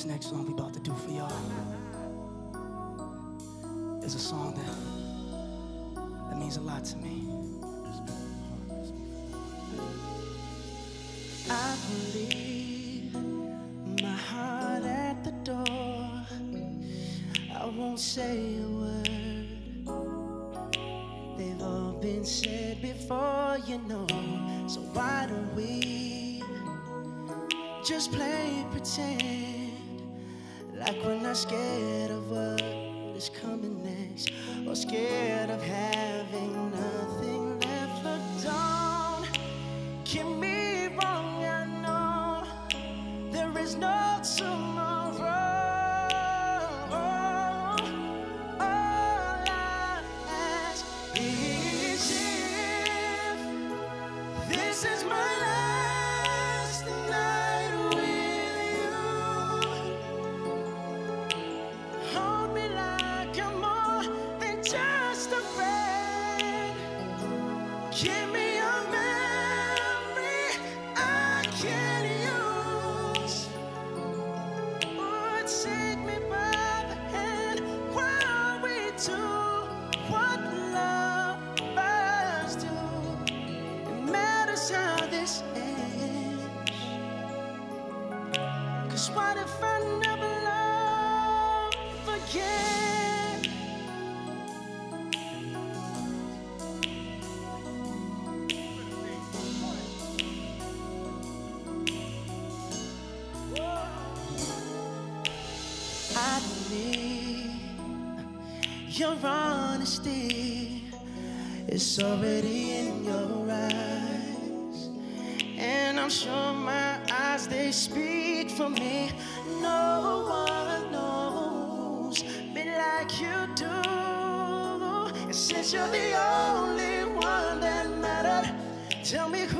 this next song we about to do for y'all is a song that that means a lot to me. I believe my heart at the door. I won't say a word. They've all been said before, you know. So why don't we just play pretend like we're not scared of what is coming next or scared of having nothing left? But don't get me wrong, I know there is no tomorrow. All I ask is if this is my last Cause what if I never love again? Your honesty is already in your eyes. And I'm sure my eyes, they speak for me. No one knows me like you do. And since you're the only one that mattered, tell me who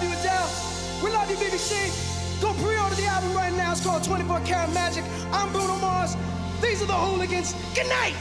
love you, Adele. We love you, BBC. Go pre-order the album right now. It's called 24 Karat Magic. I'm Bruno Mars. These are the Hooligans. Good night.